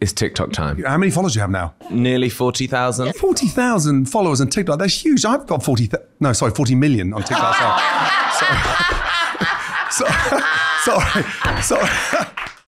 It's TikTok time. How many followers do you have now? Nearly 40,000. 40,000 followers on TikTok. That's huge. I've got forty. no, sorry, 40 million on TikTok. sorry. sorry. sorry. sorry.